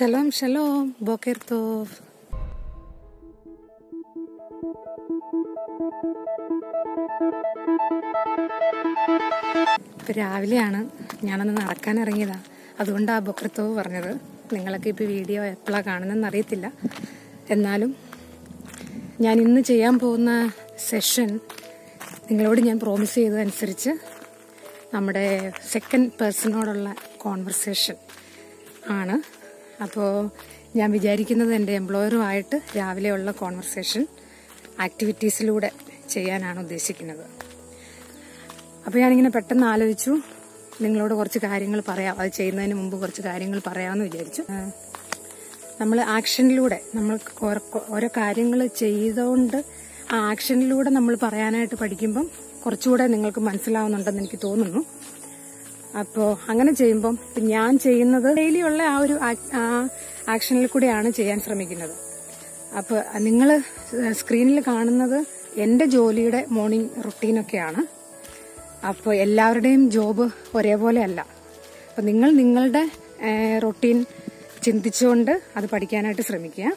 שלום, שלום, בוקר טוב. ഇപ്പം രാവിലെയാണ് ഞാനൊന്ന് നടക്കാൻ ഇറങ്ങിയതാ അതുകൊണ്ടാണ് ബൊക്കർത്തോവ് പറഞ്ഞത് നിങ്ങളൊക്കെ ഇപ്പോൾ വീഡിയോ എപ്പോഴാണ് കാണുന്നതെന്ന് അറിയത്തില്ല എന്നാലും ഞാൻ ഇന്ന് ചെയ്യാൻ പോകുന്ന സെഷൻ നിങ്ങളോട് ഞാൻ പ്രോമിസ് ചെയ്തതനുസരിച്ച് നമ്മുടെ സെക്കൻഡ് പേഴ്സണോടുള്ള കോൺവെർസേഷൻ ആണ് അപ്പോൾ ഞാൻ വിചാരിക്കുന്നത് എന്റെ എംപ്ലോയറുമായിട്ട് രാവിലെയുള്ള കോൺവെർസേഷൻ ആക്ടിവിറ്റീസിലൂടെ ചെയ്യാനാണ് ഉദ്ദേശിക്കുന്നത്. അപ്പോൾ ഞാനിങ്ങനെ പെട്ടെന്ന് ആലോചിച്ചു നിങ്ങളോട് കുറച്ച് കാര്യങ്ങൾ പറയാം. അത് ചെയ്യുന്നതിന് മുമ്പ് കുറച്ച് കാര്യങ്ങൾ പറയാമെന്ന് വിചാരിച്ചു. നമ്മൾ ആക്ഷനിലൂടെ നമ്മൾ ഓരോ- കാര്യങ്ങൾ ചെയ്തുകൊണ്ട് ആ ആക്ഷനിലൂടെ നമ്മൾ പറയാനായിട്ട് പഠിക്കുമ്പം കുറച്ചുകൂടെ നിങ്ങൾക്ക് മനസ്സിലാവുന്നുണ്ടെന്ന് എനിക്ക് തോന്നുന്നു. അപ്പോൾ അങ്ങനെ ചെയ്യുമ്പം ഞാൻ ചെയ്യുന്നത് ഡെയിലി ഉള്ള ആ ഒരു ആക്- ആക്ഷനിൽ കൂടെയാണ് ചെയ്യാൻ ശ്രമിക്കുന്നത്. അപ്പോൾ നിങ്ങൾ സ്ക്രീനിൽ കാണുന്നത് എന്റെ ജോലിയുടെ മോർണിംഗ് റുട്ടീനൊക്കെയാണ്. അപ്പോൾ എല്ലാവരുടെയും ജോബ് ഒരേപോലെ അല്ല അപ്പോൾ നിങ്ങൾ നിങ്ങളുടെ റൊട്ടീൻ ചിന്തിച്ചുകൊണ്ട് അത് പഠിക്കാനായിട്ട് ശ്രമിക്കുക.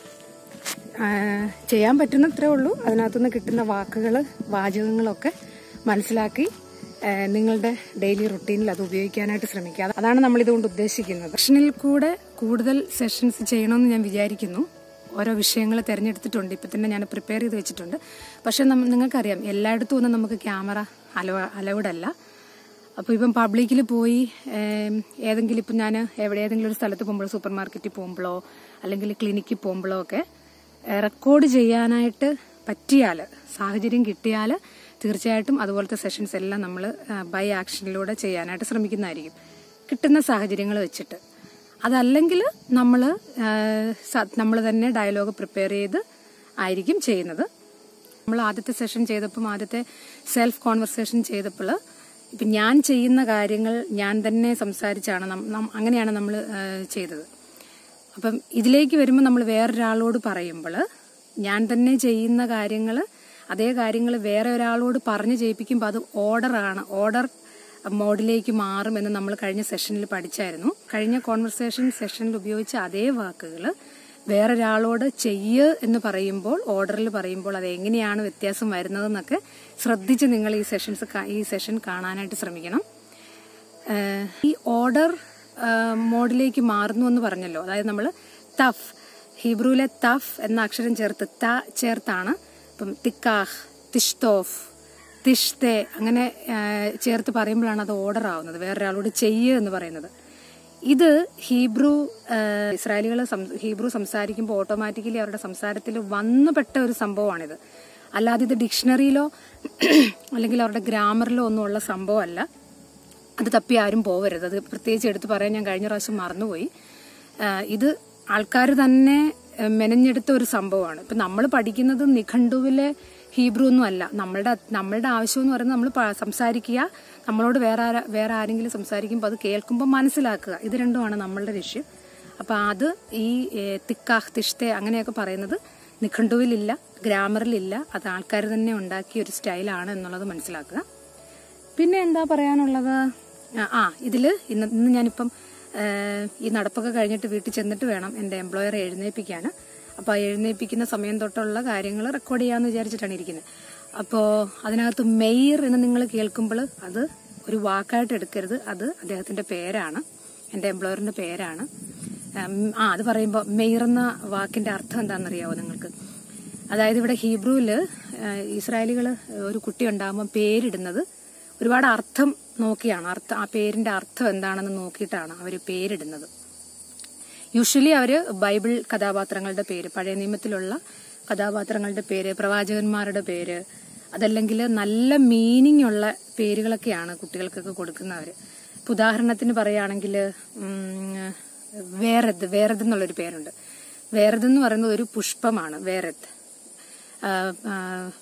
ചെയ്യാൻ പറ്റുന്നത്രേ ഉള്ളൂ. അതിനകത്തുനിന്ന് കിട്ടുന്ന വാക്കുകൾ വാചകങ്ങളൊക്കെ മനസ്സിലാക്കി നിങ്ങളുടെ ഡെയിലി റുട്ടീനിൽ അത് ഉപയോഗിക്കാനായിട്ട് ശ്രമിക്കുക. അതാണ് നമ്മൾ ഇതുകൊണ്ട് ഉദ്ദേശിക്കുന്നത്. സെഷനിൽ കൂടെ കൂടുതൽ സെഷൻസ് ചെയ്യണമെന്ന് ഞാൻ വിചാരിക്കുന്നു. ഓരോ വിഷയങ്ങൾ തിരഞ്ഞെടുത്തിട്ടുണ്ട്. ഇപ്പം തന്നെ ഞാൻ പ്രിപ്പയർ ചെയ്ത് വെച്ചിട്ടുണ്ട്. പക്ഷേ നിങ്ങൾക്കറിയാം എല്ലായിടത്തും ഒന്നും നമുക്ക് ക്യാമറ അലോ അലൗഡ് അല്ല. അപ്പോൾ ഇപ്പം പബ്ലിക്കിൽ പോയി ഏതെങ്കിലും ഇപ്പം ഞാൻ എവിടെ ഏതെങ്കിലും ഒരു സ്ഥലത്ത് പോകുമ്പോൾ സൂപ്പർ മാർക്കറ്റിൽ പോകുമ്പോഴോ അല്ലെങ്കിൽ ക്ലിനിക്കിൽ പോകുമ്പോഴോ ഒക്കെ റെക്കോർഡ് ചെയ്യാനായിട്ട് പറ്റിയാൽ സാഹചര്യം കിട്ടിയാൽ തീർച്ചയായിട്ടും അതുപോലത്തെ സെഷൻസ് എല്ലാം നമ്മൾ ബൈ ആക്ഷനിലൂടെ ചെയ്യാനായിട്ട് ശ്രമിക്കുന്നതായിരിക്കും. കിട്ടുന്ന സാഹചര്യങ്ങൾ വെച്ചിട്ട്. അതല്ലെങ്കിൽ നമ്മൾ നമ്മൾ തന്നെ ഡയലോഗ് പ്രിപ്പയർ ചെയ്ത് ആയിരിക്കും ചെയ്യുന്നത്. നമ്മൾ ആദ്യത്തെ സെഷൻ ചെയ്തപ്പോൾ ആദ്യത്തെ സെൽഫ് കോൺവെർസേഷൻ ചെയ്തപ്പോൾ ഇപ്പം ഞാൻ ചെയ്യുന്ന കാര്യങ്ങൾ ഞാൻ തന്നെ സംസാരിച്ചാണ് അങ്ങനെയാണ് നമ്മൾ ചെയ്തത്. അപ്പം ഇതിലേക്ക് വരുമ്പോൾ നമ്മൾ വേറൊരാളോട് പറയുമ്പോൾ ഞാൻ തന്നെ ചെയ്യുന്ന കാര്യങ്ങൾ അതേ കാര്യങ്ങൾ വേറെ ഒരാളോട് പറഞ്ഞ് ചെയ്യിപ്പിക്കുമ്പോൾ അത് ഓർഡറാണ്. ഓർഡർ മോഡിലേക്ക് മാറുമെന്ന് നമ്മൾ കഴിഞ്ഞ സെഷനിൽ പഠിച്ചായിരുന്നു. കഴിഞ്ഞ കോൺവെർസേഷൻ സെഷനിൽ ഉപയോഗിച്ച അതേ വാക്കുകൾ വേറൊരാളോട് ചെയ്യ് എന്ന് പറയുമ്പോൾ ഓർഡറിൽ പറയുമ്പോൾ അത് എങ്ങനെയാണ് വ്യത്യാസം വരുന്നതെന്നൊക്കെ ശ്രദ്ധിച്ച് നിങ്ങൾ ഈ സെഷൻസ് ഈ സെഷൻ കാണാനായിട്ട് ശ്രമിക്കണം. ഈ ഓർഡർ മോഡിലേക്ക് മാറുന്നു എന്ന് പറഞ്ഞല്ലോ. അതായത് നമ്മൾ തഫ് ഹീബ്രുവിലെ തഫ് എന്ന അക്ഷരം ചേർത്ത് ത ചേർത്താണ് ഇപ്പം തിക്കാഹ് തിഷ്തോഫ് തിഷ്തെ അങ്ങനെ ചേർത്ത് പറയുമ്പോഴാണ് അത് ഓർഡർ ആവുന്നത്. വേറൊരാളോട് ചെയ്യ് എന്ന് പറയുന്നത്. ഇത് ഹീബ്രു ഇസ്രായേലികൾ ഹീബ്രു സംസാരിക്കുമ്പോൾ ഓട്ടോമാറ്റിക്കലി അവരുടെ സംസാരത്തിൽ വന്നുപെട്ട ഒരു സംഭവമാണിത്. അല്ലാതെ ഇത് ഡിക്ഷണറിയിലോ അല്ലെങ്കിൽ അവരുടെ ഗ്രാമറിലോ ഒന്നും ഉള്ള സംഭവമല്ല. അത് തപ്പി ആരും പോവരുത്. അത് പ്രത്യേകിച്ച് എടുത്തു പറയാൻ ഞാൻ കഴിഞ്ഞ പ്രാവശ്യം മറന്നുപോയി. ഇത് ആൾക്കാർ തന്നെ മെനഞ്ഞെടുത്ത ഒരു സംഭവമാണ്. ഇപ്പം നമ്മൾ പഠിക്കുന്നത് നിഘണ്ടുവിലെ ഹീബ്രു ഒന്നും അല്ല. നമ്മളുടെ നമ്മളുടെ ആവശ്യം എന്ന് പറയുന്നത് നമ്മൾ സംസാരിക്കുക നമ്മളോട് വേറെ വേറെ ആരെങ്കിലും സംസാരിക്കുമ്പോൾ അത് കേൾക്കുമ്പോൾ മനസ്സിലാക്കുക. ഇത് രണ്ടുമാണ് നമ്മളുടെ ലക്ഷ്യം. അപ്പം അത് ഈ തിക്കാഹ് തിഷ്തെ അങ്ങനെയൊക്കെ പറയുന്നത് നിഘണ്ടുവിലില്ല ഗ്രാമറിലില്ല. അത് ആൾക്കാർ തന്നെ ഉണ്ടാക്കിയ ഒരു സ്റ്റൈലാണ് എന്നുള്ളത് മനസ്സിലാക്കുക. പിന്നെ എന്താ പറയാനുള്ളത്? ആ, ഇതിൽ ഇന്ന് ഇന്ന് ഞാനിപ്പം ഈ നടപ്പൊക്കെ കഴിഞ്ഞിട്ട് വീട്ടിൽ ചെന്നിട്ട് വേണം എന്റെ എംപ്ലോയറെ എഴുന്നേൽപ്പിക്കാണ് അപ്പോൾ എഴുന്നേൽപ്പിക്കുന്ന സമയം തൊട്ടുള്ള കാര്യങ്ങൾ റെക്കോർഡ് ചെയ്യാമെന്ന് വിചാരിച്ചിട്ടാണ് ഇരിക്കുന്നത്. അപ്പോൾ അതിനകത്ത് മെയ്യർ എന്ന് നിങ്ങൾ കേൾക്കുമ്പോൾ അത് ഒരു വാക്കായിട്ട് എടുക്കരുത്. അത് അദ്ദേഹത്തിന്റെ പേരാണ്. എന്റെ എംപ്ലോയറിന്റെ പേരാണ്. ആ അത് പറയുമ്പോൾ മെയ്ർ എന്ന വാക്കിന്റെ അർത്ഥം എന്താണെന്നറിയാവോ നിങ്ങൾക്ക്? അതായത് ഇവിടെ ഹീബ്രുവിൽ ഇസ്രായേലികൾ ഒരു കുട്ടി ഉണ്ടാകുമ്പോൾ പേരിടുന്നത് ഒരുപാട് അർത്ഥം നോക്കിയാണ്. അർത്ഥ ആ പേരിന്റെ അർത്ഥം എന്താണെന്ന് നോക്കിയിട്ടാണ് അവർ പേരിടുന്നത്. യൂഷ്വലി അവർ ബൈബിൾ കഥാപാത്രങ്ങളുടെ പേര് പഴയ നിയമത്തിലുള്ള കഥാപാത്രങ്ങളുടെ പേര് പ്രവാചകന്മാരുടെ പേര് അതല്ലെങ്കിൽ നല്ല മീനിങ് ഉള്ള പേരുകളൊക്കെയാണ് കുട്ടികൾക്കൊക്കെ കൊടുക്കുന്നവർ ഇപ്പൊ ഉദാഹരണത്തിന് പറയുകയാണെങ്കിൽ വേറത് വേറത് എന്നുള്ളൊരു പേരുണ്ട്. വേറത് എന്ന് പറയുന്നത് ഒരു പുഷ്പമാണ് വേറത്.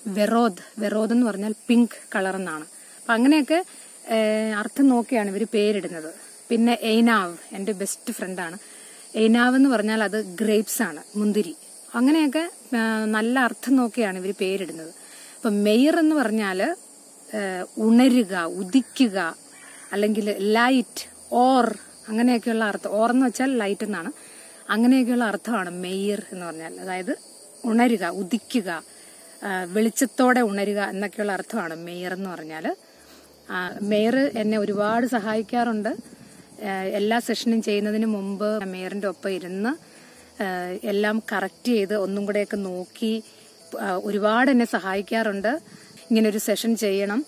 വെറോദ് വെറോദ് എന്ന് പറഞ്ഞാൽ പിങ്ക് കളർ എന്നാണ്. അപ്പൊ അങ്ങനെയൊക്കെ അർത്ഥം നോക്കിയാണ് ഇവർ പേരിടുന്നത്. പിന്നെ എയ്നാവ് എന്റെ ബെസ്റ്റ് ഫ്രണ്ടാണ് എയ്നാവ് എന്ന് പറഞ്ഞാൽ അത് ഗ്രേപ്സ് ആണ് മുന്തിരി. അങ്ങനെയൊക്കെ നല്ല അർത്ഥം നോക്കിയാണ് ഇവർ പേരിടുന്നത്. അപ്പൊ മെയർ എന്ന് പറഞ്ഞാൽ ഉണരുക ഉദിക്കുക അല്ലെങ്കിൽ ലൈറ്റ് ഓർ അങ്ങനെയൊക്കെയുള്ള അർത്ഥം. ഓർ എന്ന് വെച്ചാൽ ലൈറ്റ് എന്നാണ്. അങ്ങനെയൊക്കെയുള്ള അർത്ഥമാണ് മെയ്യർ എന്ന് പറഞ്ഞാൽ. അതായത് ഉണരുക ഉദിക്കുക വെളിച്ചത്തോടെ ഉണരുക എന്നൊക്കെയുള്ള അർത്ഥമാണ് മെയ്യർ എന്ന് പറഞ്ഞാൽ മേയർ എന്നെ ഒരുപാട് സഹായിക്കാറുണ്ട്. എല്ലാ സെഷനും ചെയ്യുന്നതിന് മുമ്പ് മേയറിന്റെ ഒപ്പം ഇരുന്ന് എല്ലാം കറക്റ്റ് ചെയ്ത് ഒന്നും കൂടെയൊക്കെ നോക്കി ഒരുപാട് എന്നെ സഹായിക്കാറുണ്ട്. ഇങ്ങനെ ഒരു സെഷൻ ചെയ്യണം.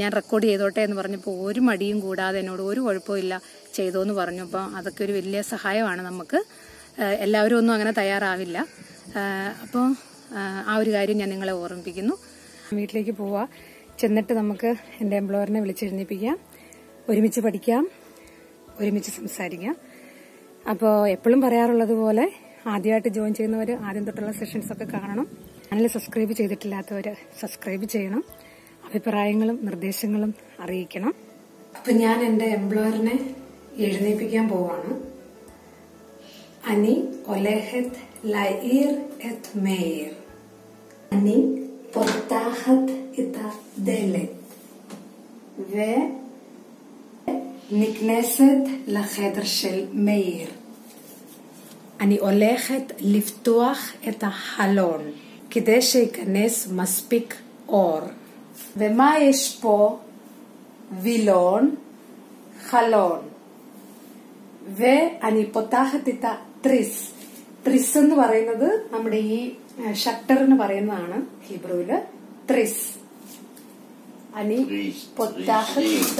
ഞാൻ റെക്കോർഡ് ചെയ്തോട്ടെ എന്ന് പറഞ്ഞപ്പോൾ ഒരു മടിയും കൂടാതെ എന്നോട് ഒരു കുഴപ്പമില്ല ചെയ്തോന്ന് പറഞ്ഞു. അപ്പോൾ അതൊക്കെ ഒരു വലിയ സഹായമാണ് നമുക്ക്. എല്ലാവരും ഒന്നും അങ്ങനെ തയ്യാറാവില്ല. അപ്പോൾ ആ ഒരു കാര്യം ഞാൻ നിങ്ങളെ ഓർമ്മിപ്പിക്കുന്നു. വീട്ടിലേക്ക് പോവാ. ചെന്നിട്ട് നമുക്ക് എന്റെ എംപ്ലോയറിനെ വിളിച്ചെഴുന്നേപ്പിക്കാം ഒരുമിച്ച് പഠിക്കാം. ഒരുമിച്ച് സംസാരിക്കാം. അപ്പോൾ എപ്പോഴും പറയാറുള്ളത് പോലെ ആദ്യമായിട്ട് ജോയിൻ ചെയ്യുന്നവർ ആദ്യം തൊട്ടുള്ള സെഷൻസൊക്കെ കാണണം. ചാനൽ സബ്സ്ക്രൈബ് ചെയ്തിട്ടില്ലാത്തവർ സബ്സ്ക്രൈബ് ചെയ്യണം. അഭിപ്രായങ്ങളും നിർദ്ദേശങ്ങളും അറിയിക്കണം. അപ്പൊ ഞാൻ എന്റെ എംപ്ലോയറിനെ എഴുന്നേപ്പിക്കാൻ പോവാണ്. അനി ഒലേഹത് ലൈർ എത് മേയർ. അനി פותחת את הדלת ונכנסת לחדר של מאיר. אני הולכת לפתוח את החלון כדי שייכנס מספיק אור. ומה יש פה? וילון, חלון. ואני פותחת את התריס. ട്രിസ് എന്ന് പറയുന്നത് നമ്മുടെ ഈ ഷട്ടർ എന്ന് പറയുന്നതാണ് ഹീബ്രുവില് ട്രിസ് אני תריס, פותחת תריסים. את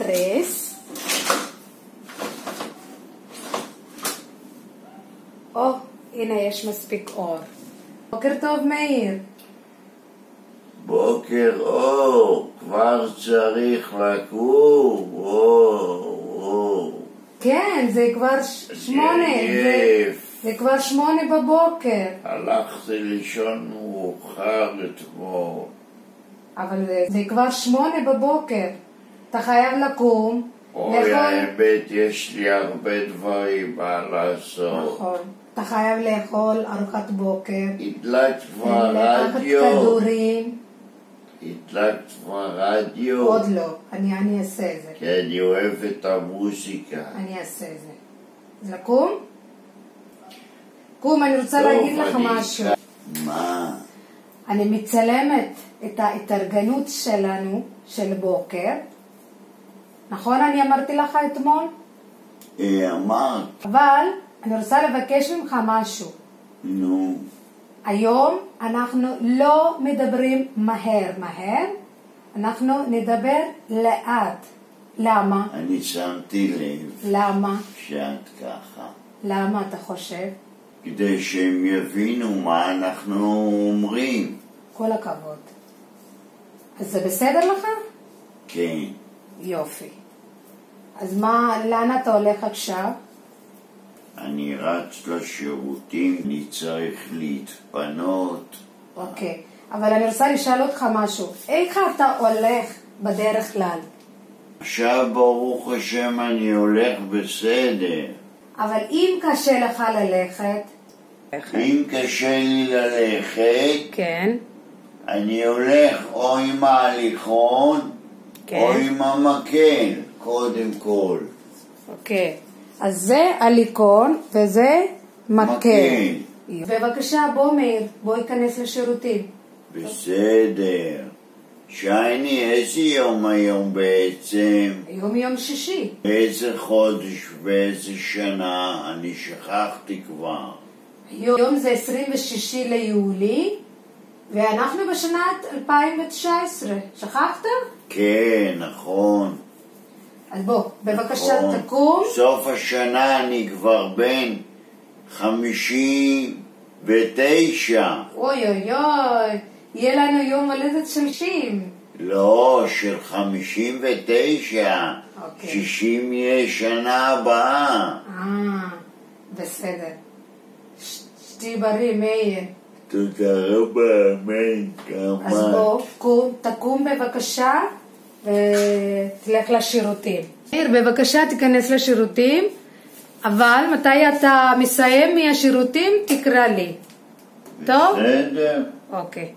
הטרס. או, הנה יש מספיק אור. בוקר טוב מאיר. בוקר אור, כבר צריך לקום, אור, אור. כן, זה כבר ש- שמונה. זה, עייף. זה כבר שמונה בבוקר. הלכתי לישון מאוחר אתמול. אבל זה, זה כבר שמונה בבוקר. אתה חייב לקום, אוי, האמת, יש לי הרבה דברים מה לעשות. נכון. אתה חייב לאכול ארוחת בוקר. הדלקת כבר לקחת רדיו? כדורים. הדלקת כבר רדיו? עוד לא. אני, אני אעשה את זה. כי אני אוהב את המוזיקה. אני אעשה את זה. לקום? קום, אני רוצה להגיד לך משהו. מה? אני מצלמת את ההתארגנות שלנו של בוקר. נכון אני אמרתי לך אתמול? אה, אמרת, אבל אני רוצה לבקש ממך משהו. נו. היום אנחנו לא מדברים מהר מהר, אנחנו נדבר לאט. למה? אני שמתי לב למה? שאת ככה. למה אתה חושב? כדי שהם יבינו מה אנחנו אומרים. כל הכבוד. אז זה בסדר לך? כן. יופי. אז מה, לאן אתה הולך עכשיו? אני רץ לשירותים, אני צריך להתפנות. אוקיי. אבל אני רוצה לשאול אותך משהו. איך אתה הולך בדרך כלל? עכשיו ברוך השם אני הולך בסדר. אבל אם קשה לך ללכת... אם קשה לי ללכת, כן. אני הולך או עם ההליכון כן. או עם המקל, קודם כל. אוקיי. אז זה הליכון וזה מקל. מקל. בבקשה, בוא מאיר, בוא ייכנס לשירותים. בסדר. שייני, איזה יום היום בעצם? היום יום שישי. באיזה חודש ואיזה שנה? אני שכחתי כבר. היום זה 26 ליולי, ואנחנו בשנת 2019. שכחת? כן, נכון. אז בוא, בבקשה נכון. תקום. סוף השנה אני כבר בן חמישים ותשע. אוי אוי אוי, יהיה לנו יום הולדת 30. לא, של חמישים ותשע. אוקיי. שישים יהיה שנה הבאה. אה, בסדר. ש- שתהי בריא, מאיר. תודה רבה, אמן. אז כמה. בוא, קום, תקום בבקשה ותלך לשירותים. מאיר, בבקשה תיכנס לשירותים, אבל מתי אתה מסיים מהשירותים תקרא לי. טוב? בסדר. אוקיי.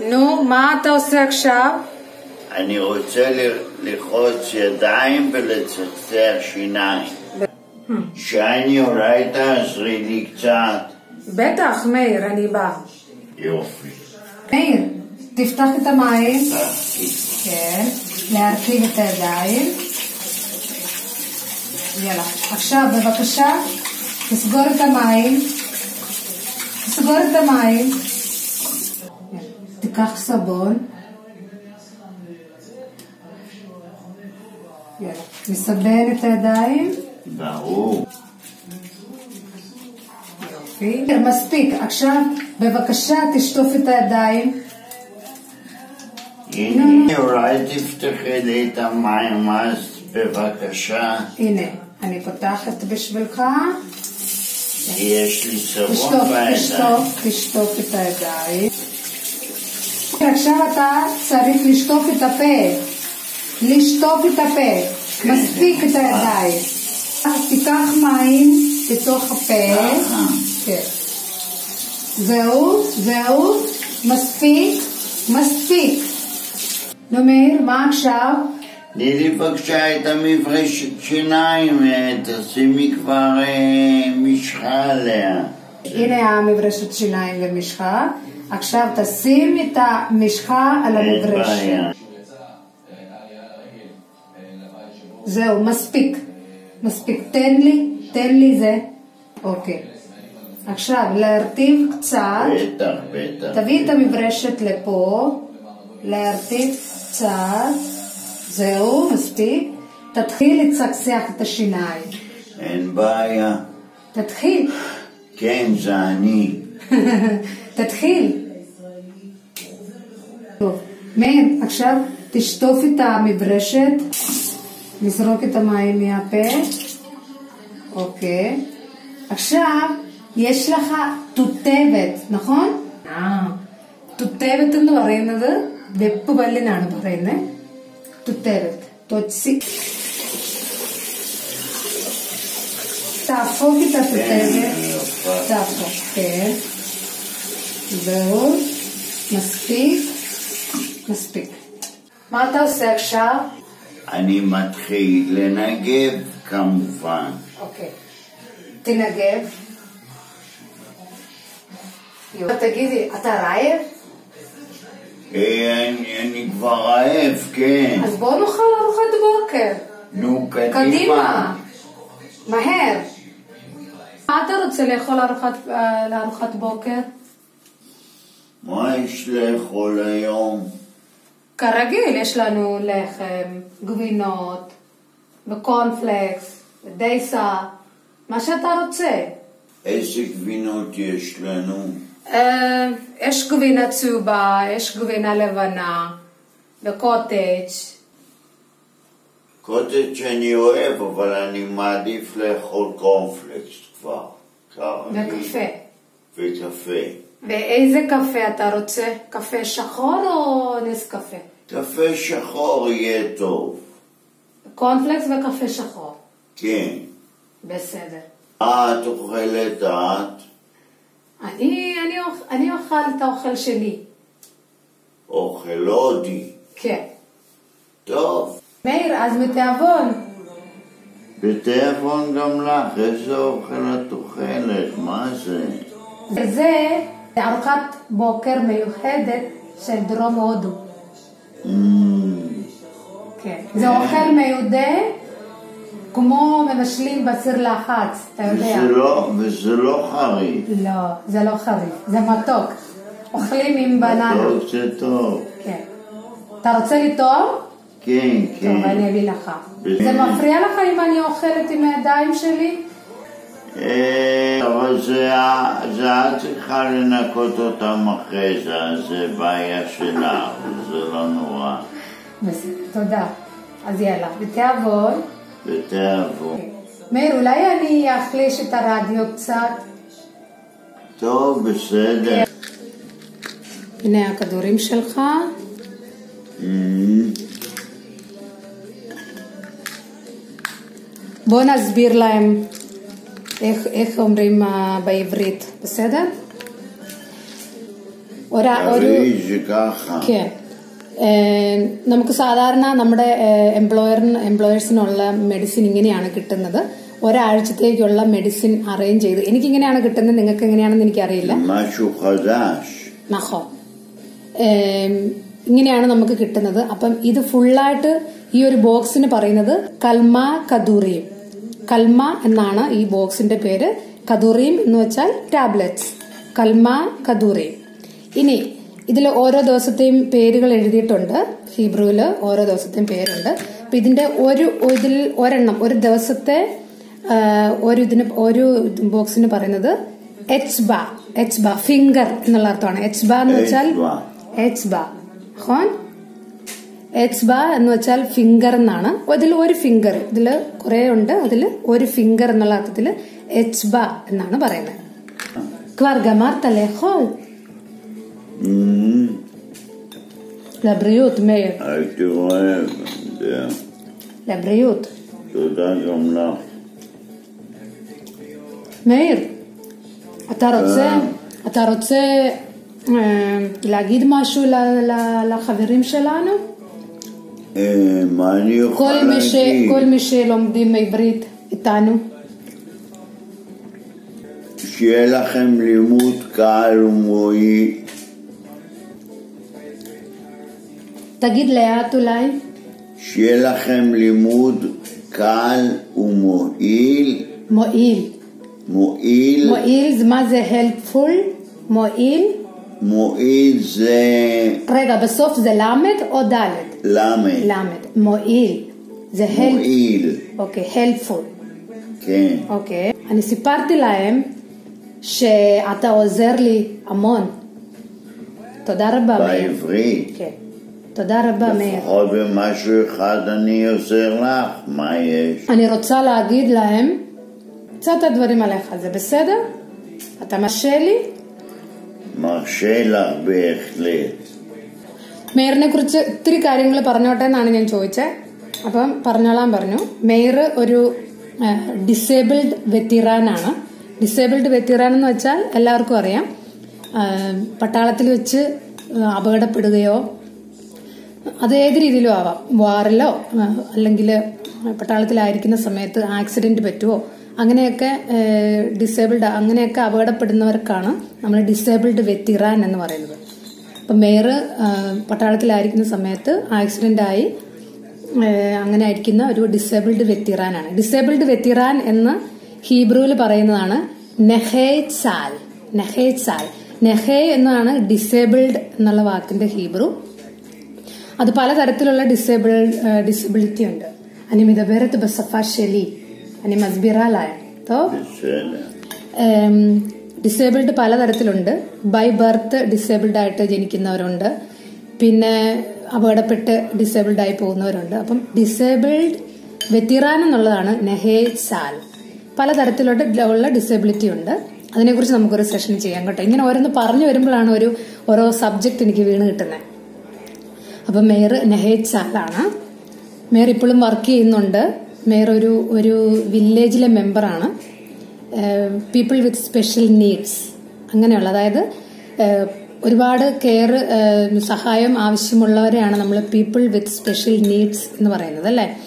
נו, מה אתה עושה עכשיו? אני רוצה ל- לחוץ ידיים ולצחצח שיניים. שאני אולי תעזרי לי קצת. בטח, מאיר, אני באה. יופי. מאיר, תפתח את המים. כן, להרכיב את הידיים. יאללה. עכשיו, בבקשה, תסגור את המים. תסגור את המים. תיקח סבון. יאללה. נסבן את הידיים. ברור. יופי. מספיק. עכשיו, בבקשה, תשטוף את הידיים. הנה, אולי תפתחי לי את המים אז בבקשה. הנה, אני פותחת בשבילך. יש לי סבון תשטוף, בידיים. תשטוף, תשטוף את הידיים. עכשיו אתה צריך לשטוף את הפה. לשטוף את הפה. מספיק את הידיים. אז תיקח מים בתוך הפה. ככה. כן. זהו, זהו, מספיק, מספיק. נו מאיר, מה עכשיו? תני בבקשה את המברשת שיניים, אה, תשימי כבר אה, משחה עליה. הנה המברשת שיניים ומשחה. עכשיו תשים את המשחה על המברשת. זהו, מספיק. מספיק. תן לי, תן לי זה. אוקיי. עכשיו, להרטיב קצת. בטח, בטח. תביא את המברשת לפה. להרטיב קצת. זהו, מספיק. תתחיל לצחצח את השיניים. אין בעיה. תתחיל. כן, זה אני. תתחיל. טוב, מאיר, עכשיו תשטוף את המברשת, נזרוק את המים מהפה. אוקיי. עכשיו, יש לך തുത്തേവത്, נכון? ആ തുത്തേവത് എന്ന് പറയുന്നത് വെപ്പ് പല്ലിനാണ് പറയുന്നത് തുത്തേവത് തൊച്ചി תהפוך את כן, התותבת, יפה. תהפוך, כן. זהו, מספיק. מה אתה עושה עכשיו? אני מתחיל לנגב, כמובן. אוקיי. תנגב. תגידי, אתה רעב? אה, אני, אני כבר רעב, כן. אז בוא נאכל ארוחת בוקר. נו, קדימה. קדימה. מהר. מה אתה רוצה לאכול ארוחת, אה, לארוחת בוקר? מה יש לאכול היום? כרגיל, יש לנו לחם, גבינות, וקורנפלקס, ודייסה, מה שאתה רוצה. איזה גבינות יש לנו? אה, יש גבינה צהובה, יש גבינה לבנה, וקוטג'. קוטג' שאני אוהב, אבל אני מעדיף לאכול קורנפלקס כבר. וקפה. וקפה. ואיזה קפה אתה רוצה? קפה שחור או נס קפה? קפה שחור יהיה טוב. קורנפלקס וקפה שחור. כן. בסדר. את אוכלת את? אני, אני, אני אוכל את האוכל שלי. אוכל הודי. כן. טוב. מאיר, אז מתיאבון. בתיאבון גם לך, איזה אוכל את אוכלת? מה זה? וזה ארוחת בוקר מיוחדת של דרום הודו. כן. זה אוכל מיודע, כמו מבשלים בסיר לחץ, אתה יודע. וזה לא, וזה לא חריף. לא, זה לא חריף, זה מתוק. אוכלים עם בננה. טוב, זה טוב. כן. אתה רוצה? כן, טוב, כן. אני אביא לך. זה מפריע לך אם אני אוכלת עם הידיים שלי? אה, אבל זה ה- זה את צריכה לנקות אותם אחרי זה, זה בעיה שלך, זה לא נורא. תודה. אז יאללה, בתיאבון. בתיאבון. מאיר, אולי אני אחליש את הרדיו קצת? טוב, בסדר. הנה הכדורים שלך. Mm, בוא נסביר להם איך, איך אומרים אה, בעברית, בסדר? ഒരാ ഒരു תראי, זה ככה. ഓക്കെ നമുക്ക് സാധാരണ നമ്മുടെ എംപ്ലോയറിന് എംപ്ലോയേഴ്സിനുള്ള മെഡിസിൻ ഇങ്ങനെയാണ് കിട്ടുന്നത് ഒരാഴ്ചത്തേക്കുള്ള മെഡിസിൻ അറേഞ്ച് ചെയ്തു എനിക്കിങ്ങനെയാണ് കിട്ടുന്നത് നിങ്ങൾക്ക് എങ്ങനെയാണെന്ന് എനിക്കറിയില്ല משהו חדש. നഹോ ഏം, ഇങ്ങനെയാണ് നമുക്ക് കിട്ടുന്നത് അപ്പം ഇത് ഫുള്ളായിട്ട് ഈ ഒരു ബോക്സിന് പറയുന്നത് കൽമ കദൂറിയും കൽമ എന്നാണ് ഈ ബോക്സിന്റെ പേര്. കദൂറിയും എന്ന് വെച്ചാൽ ടാബ്ലറ്റ്സ് കൽമ കദൂറിയും ഇനി ഇതിൽ ഓരോ ദിവസത്തെയും പേരുകൾ എഴുതിയിട്ടുണ്ട്. ഹീബ്രുവിൽ ഓരോ ദിവസത്തെയും പേരുണ്ട്. അപ്പൊ ഇതിന്റെ ഒരു ഇതിൽ ഒരെണ്ണം ഒരു ദിവസത്തെ ഒരു ഇതിന് ഒരു ബോക്സിന് പറയുന്നത് എച്ച് ബാ എച്ച് ബാ ഫിംഗർ എന്നുള്ള അർത്ഥമാണ്. എച്ച് ബാ എന്ന് വെച്ചാൽ എച്ച് ബാ ഹോൺ എച്ച് ബ എന്ന് വെച്ചാൽ ഫിംഗർ എന്നാണ് അതിൽ ഒരു ഫിംഗർ ഇതിൽ കുറെ ഉണ്ട് അതിൽ ഒരു ഫിംഗർ എന്നുള്ള അർത്ഥത്തിൽ എച്ച് ബ എന്നാണ് പറയുന്നത് כבר גמרת לאכול? אמ, לבריאות, מאיר. הייתי רואה, זה, לבריאות. תודה גם לך. מאיר, אתה רוצה, אתה רוצה אה, להגיד משהו ל- ל- לחברים שלנו? אה, מה אני כל יכול להגיד? כל מי שלומדים עברית איתנו. שיהיה לכם לימוד קל ומועיל. תגיד לאט אולי. שיהיה לכם לימוד קל ומועיל. מועיל. מועיל, מועיל, זה- מה זה helpful? מועיל? מועיל זה רגע, בסוף זה למד או דלת? למד. למד. מועיל. זה help. מועיל, אוקיי, helpful. כן. אוקיי. אני סיפרתי להם שאתה עוזר לי המון. תודה רבה, מאיר. בעברית. כן. תודה רבה, מאיר. לפחות במשהו אחד אני עוזר לך, מה יש? אני רוצה להגיד להם קצת הדברים עליך, זה בסדר? אתה מרשה לי? מרשה לך בהחלט. മേയറിനെ കുറിച്ച് ഇത്തിരി കാര്യങ്ങൾ പറഞ്ഞോട്ടെ എന്നാണ് ഞാൻ ചോദിച്ചത് അപ്പം പറഞ്ഞോളാൻ പറഞ്ഞു. മേയർ ഒരു ഡിസേബിൾഡ് വെത്തിറാനാണ് ഡിസേബിൾഡ് വെത്തിറാൻ എന്ന് വെച്ചാൽ എല്ലാവർക്കും അറിയാം. പട്ടാളത്തിൽ വെച്ച് അപകടപ്പെടുകയോ അത് ഏത് രീതിയിലും ആവാം. വാറിലോ അല്ലെങ്കിൽ പട്ടാളത്തിലായിരിക്കുന്ന സമയത്ത് ആക്സിഡന്റ് പറ്റുമോ അങ്ങനെയൊക്കെ ഡിസേബിൾഡ് അങ്ങനെയൊക്കെ അപകടപ്പെടുന്നവർക്കാണ് നമ്മൾ ഡിസേബിൾഡ് വെത്തിറാൻ എന്ന് പറയുന്നത്. അപ്പം മേയർ പട്ടാളത്തിലായിരിക്കുന്ന സമയത്ത് ആക്സിഡന്റ് ആയി അങ്ങനെ ആയിരിക്കുന്ന ഒരു ഡിസേബിൾഡ് വെത്തിറാനാണ് ഡിസേബിൾഡ് വെത്തിറാൻ എന്ന് ഹീബ്രുവിൽ പറയുന്നതാണ് നെഹേ ചാൽ നെഹേ ചാൽ നെഹേ എന്നാണ് ഡിസേബിൾഡ് എന്നുള്ള വാക്കിന്റെ ഹീബ്രു. അത് പലതരത്തിലുള്ള ഡിസേബിൾ ഡിസബിലിറ്റി ഉണ്ട്. അനിമിത ബെറത്ത് ബസഫ ഷെലി. അനിമസ്ബിറാലായ ഡിസേബിൾഡ് പലതരത്തിലുണ്ട്. ബൈ ബർത്ത് ഡിസേബിൾഡ് ആയിട്ട് ജനിക്കുന്നവരുണ്ട്. പിന്നെ അപകടപ്പെട്ട് ഡിസേബിൾഡ് ആയി പോകുന്നവരുണ്ട്. അപ്പം ഡിസേബിൾഡ് വെത്തിറാൻ എന്നുള്ളതാണ് നെഹേ സാൽ. പലതരത്തിലോട്ട് ഡിസേബിലിറ്റി ഉണ്ട്. അതിനെക്കുറിച്ച് നമുക്കൊരു സെഷൻ ചെയ്യാം കേട്ടോ. ഇങ്ങനെ ഓരോന്ന് പറഞ്ഞു വരുമ്പോഴാണ് ഒരു ഓരോ സബ്ജക്റ്റ് എനിക്ക് വീണ് കിട്ടുന്നത് അപ്പം മേയർ നെഹേജ് ആണ് മേയർ ഇപ്പോഴും വർക്ക് ചെയ്യുന്നുണ്ട്. മേയർ ഒരു ഒരു വില്ലേജിലെ മെമ്പറാണ് പീപ്പിൾ വിത്ത് സ്പെഷ്യൽ നീഡ്സ് അങ്ങനെയുള്ള അതായത് ഒരുപാട് കെയർ സഹായം ആവശ്യമുള്ളവരെയാണ് നമ്മൾ പീപ്പിൾ വിത്ത് സ്പെഷ്യൽ നീഡ്സ് എന്ന് പറയുന്നത് അല്ലേ?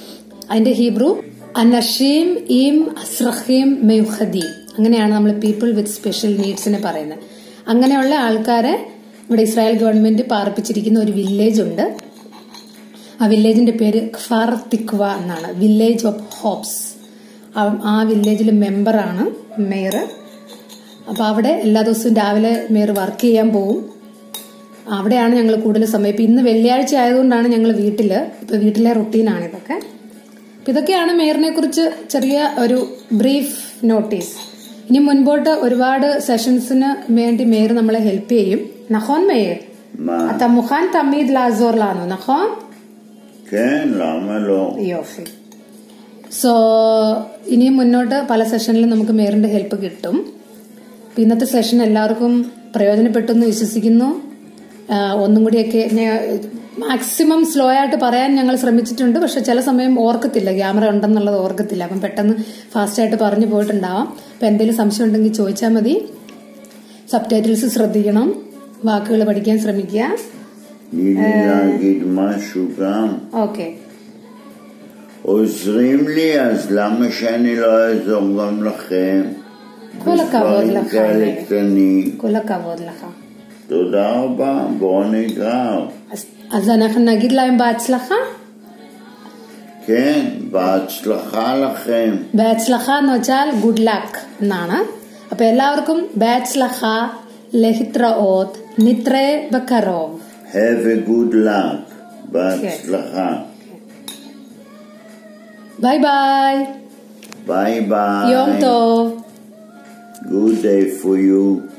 അതിന്റെ ഹീബ്രു അനഷീം ഈം അസ്രഹീം മെയുഹദീം. അങ്ങനെയാണ് നമ്മൾ പീപ്പിൾ വിത്ത് സ്പെഷ്യൽ നീഡ്സിനെ പറയുന്നത്. അങ്ങനെയുള്ള ആൾക്കാരെ ഇവിടെ ഇസ്രായേൽ ഗവൺമെന്റ് പാർപ്പിച്ചിരിക്കുന്ന ഒരു വില്ലേജ് ഉണ്ട്. ആ വില്ലേജിന്റെ പേര് ഖ്ഫാർ തിക്വ എന്നാണ്. വില്ലേജ് ഓഫ് ഹോപ്സ് ആ വില്ലേജിൽ മെമ്പറാണ് മേയർ അപ്പോൾ അവിടെ എല്ലാ ദിവസവും രാവിലെ മേയർ വർക്ക് ചെയ്യാൻ പോവും. അവിടെയാണ് ഞങ്ങൾ കൂടുതൽ സമയം. ഇപ്പം ഇന്ന് വെള്ളിയാഴ്ച ആയതുകൊണ്ടാണ് ഞങ്ങൾ വീട്ടിൽ ഇപ്പം വീട്ടിലെ റൊട്ടീനാണ് ഇതൊക്കെ. അപ്പം ഇതൊക്കെയാണ് മേയറിനെ കുറിച്ച് ചെറിയ ഒരു ബ്രീഫ് നോട്ടീസ് ഇനി മുൻപോട്ട് ഒരുപാട് സെഷൻസിന് വേണ്ടി മേയർ നമ്മളെ ഹെൽപ്പ് ചെയ്യും. നഹോൻ മേയർ തമുഖാൻ തമീദ് ലാസോർലാണോ നഹോൻ? يوفي സോ ഇനിയും മുന്നോട്ട് പല സെഷനിലും നമുക്ക് മേറിന്റെ ഹെൽപ്പ് കിട്ടും. ഇന്നത്തെ സെഷൻ എല്ലാവർക്കും പ്രയോജനപ്പെട്ടു എന്ന് വിശ്വസിക്കുന്നു ഒന്നും കൂടിയൊക്കെ മാക്സിമം സ്ലോ ആയിട്ട് പറയാൻ ഞങ്ങൾ ശ്രമിച്ചിട്ടുണ്ട്. പക്ഷെ ചില സമയം ഓർക്കത്തില്ല. ക്യാമറ ഉണ്ടെന്നുള്ളത് ഓർക്കത്തില്ല. അപ്പം പെട്ടെന്ന് ഫാസ്റ്റായിട്ട് പറഞ്ഞു പോയിട്ടുണ്ടാവാം. അപ്പം എന്തെങ്കിലും സംശയം ഉണ്ടെങ്കിൽ ചോദിച്ചാൽ മതി. സബ് ടൈറ്റിൽസ് ശ്രദ്ധിക്കണം. വാക്കുകൾ പഠിക്കാൻ ശ്രമിക്കുക. ഓക്കെ. עוזרים לי, אז למה שאני לא אעזור גם לכם? כל הכבוד דברים לך, כאלה מאיר. קטנים. כל הכבוד לך. תודה רבה, בואו נגרר. אז, אז אנחנו נגיד להם בהצלחה? כן, בהצלחה לכם. ബാച്ച്ലഹ എന്ന് വെച്ചാൽ ഗുഡ് ലക്ക് എന്നാണ് അപ്പൊ എല്ലാവർക്കും ബാച്ച്ലഹ ലഹിത്ര ഓത്ത് നിത്രേ ബക്കറോവ് Have a good luck. בהצלחה. Bye bye. Bye bye. Yom Tov. Good day for you.